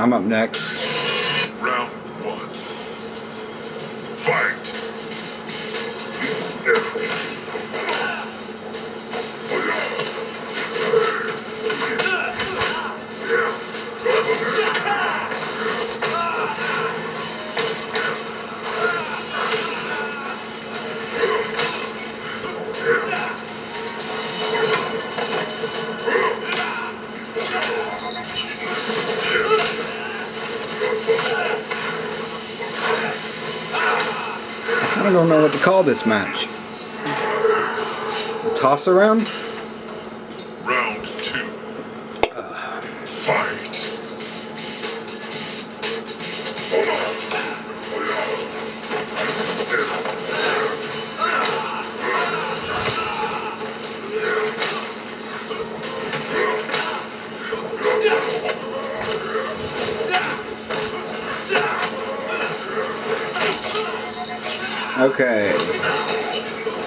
I'm up next. This match. Toss around? Okay.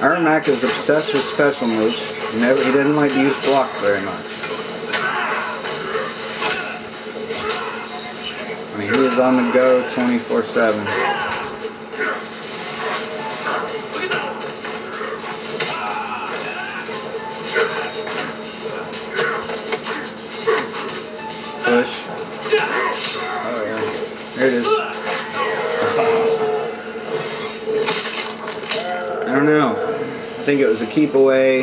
Ermac is obsessed with special moves. Never, he didn't like to use block very much. I mean, he was on the go 24/7. Push. Oh yeah. There it is. Don't know. I think it was a keep away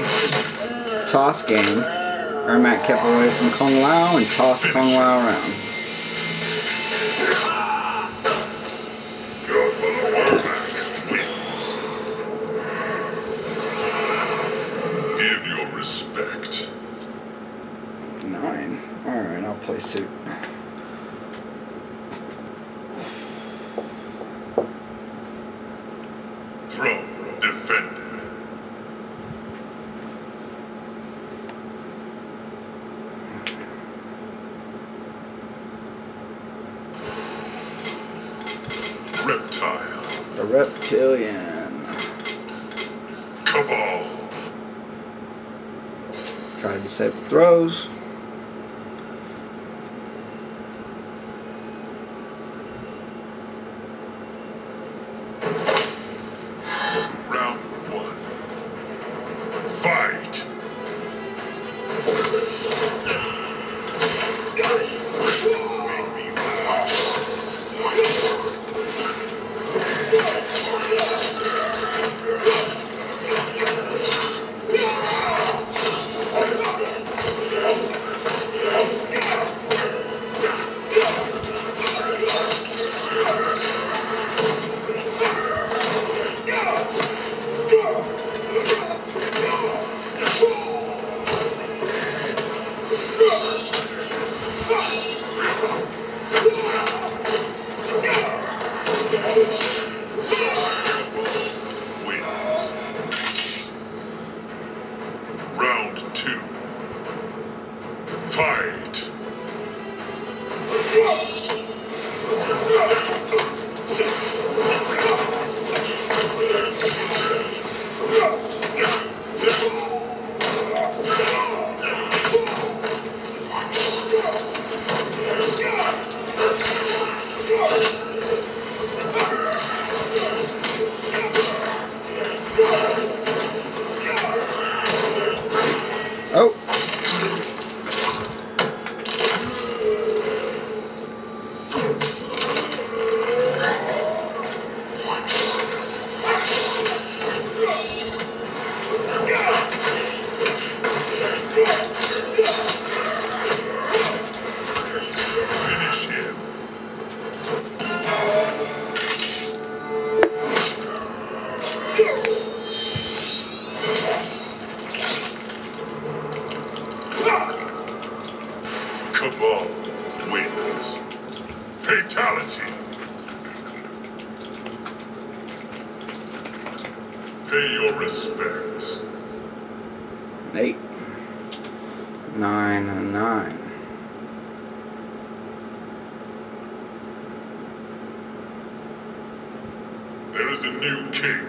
toss game. Ermac kept away from Kung Lao and tossed Kung Lao around. Give your respect. Nine. Alright, I'll play suit. Throne defended. Reptile. The reptilian. Kabal. Try to disable throws. There is a new king.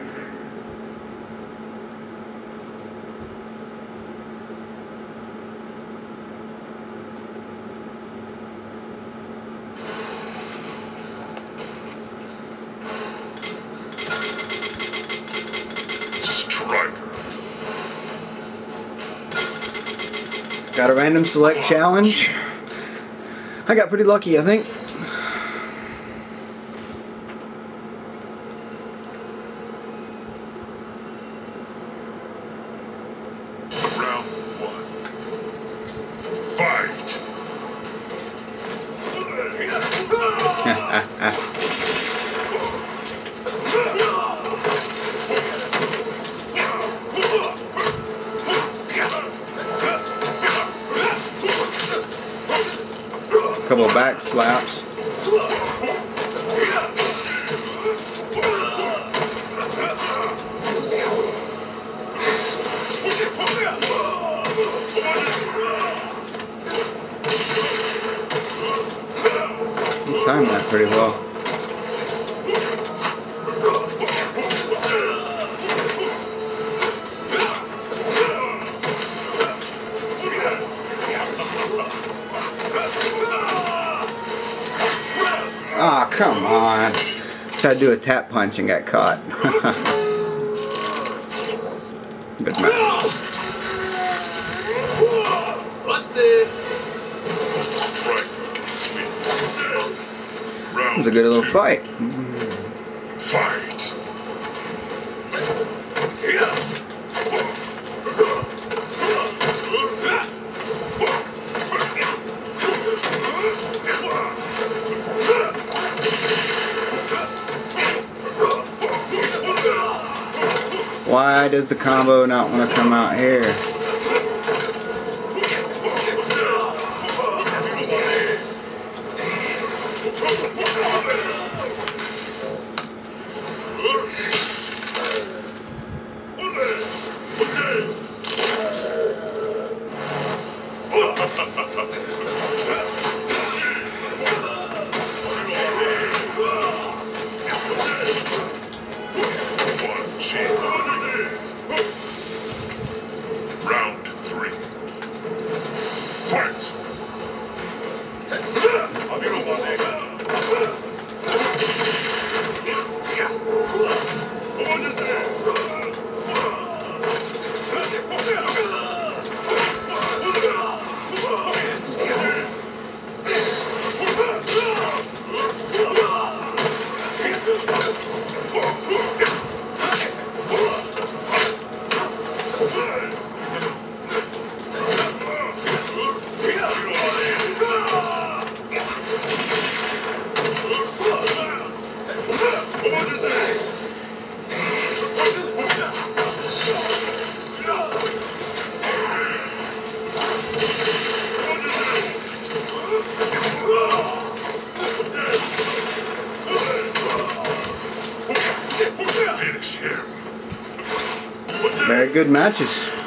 Got a random select challenge. I got pretty lucky, I think. Couple back slaps. Timed that pretty well. Ah, come on. Tried to do a tap punch and got caught. Good match. Busted! It was a good little fight. Fight! Why does the combo not want to come out here? One cheat. Round three. Fight! Finish him. Very good matches.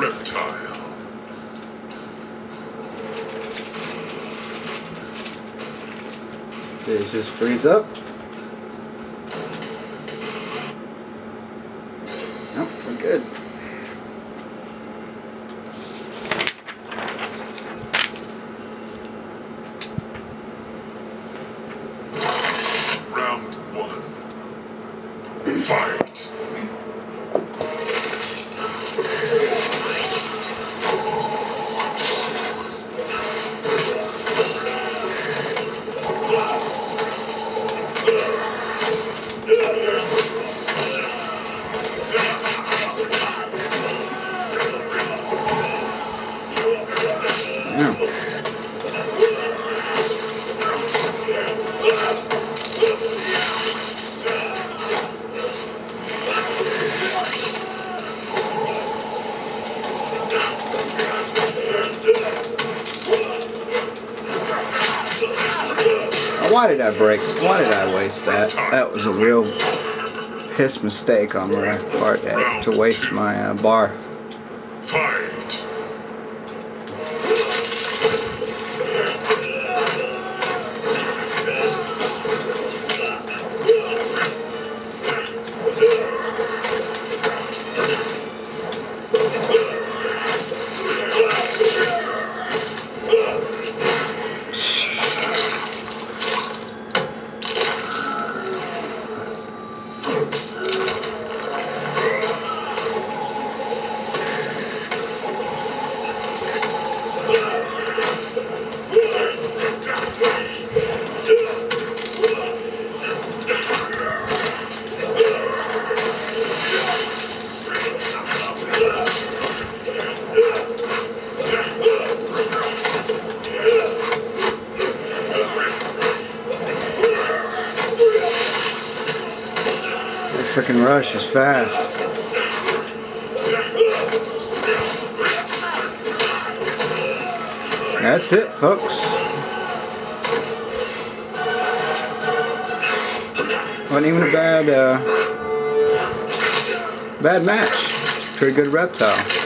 Reptile. This just freeze up. Why did I break? Why did I waste that? That was a real piss mistake on my part to waste my uh, bar. Fast. That's it, folks. Wasn't even a bad, uh, bad match. Pretty good reptile. Reptile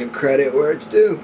Give credit where it's due.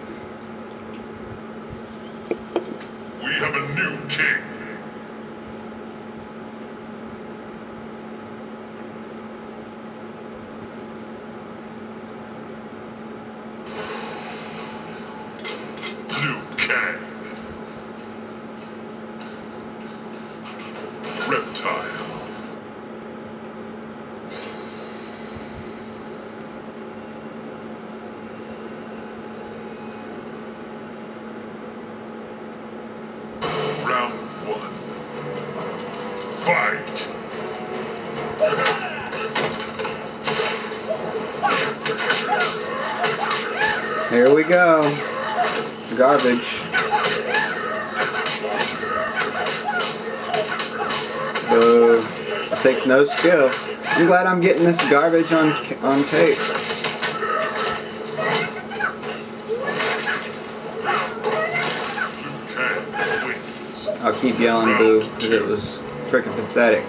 Go. Garbage. Boo. It takes no skill. I'm glad I'm getting this garbage on on tape. Liu Kang wins. I'll keep yelling boo because it was freaking pathetic.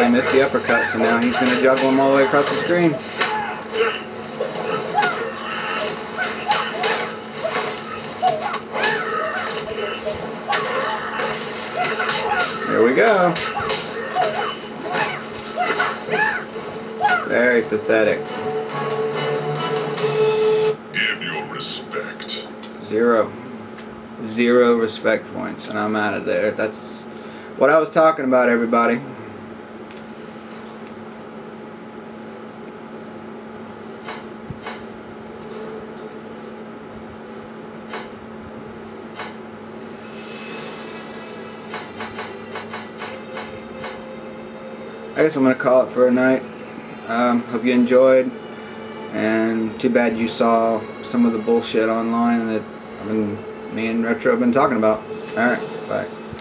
Oh, he missed the uppercut, so now he's going to juggle him all the way across the screen. There we go. Very pathetic. Give your respect. Zero. Zero respect points, and I'm out of there. That's what I was talking about, everybody. I guess I'm gonna call it for a night. Um, hope you enjoyed, and too bad you saw some of the bullshit online that I've been me and Retro have been talking about. All right, bye.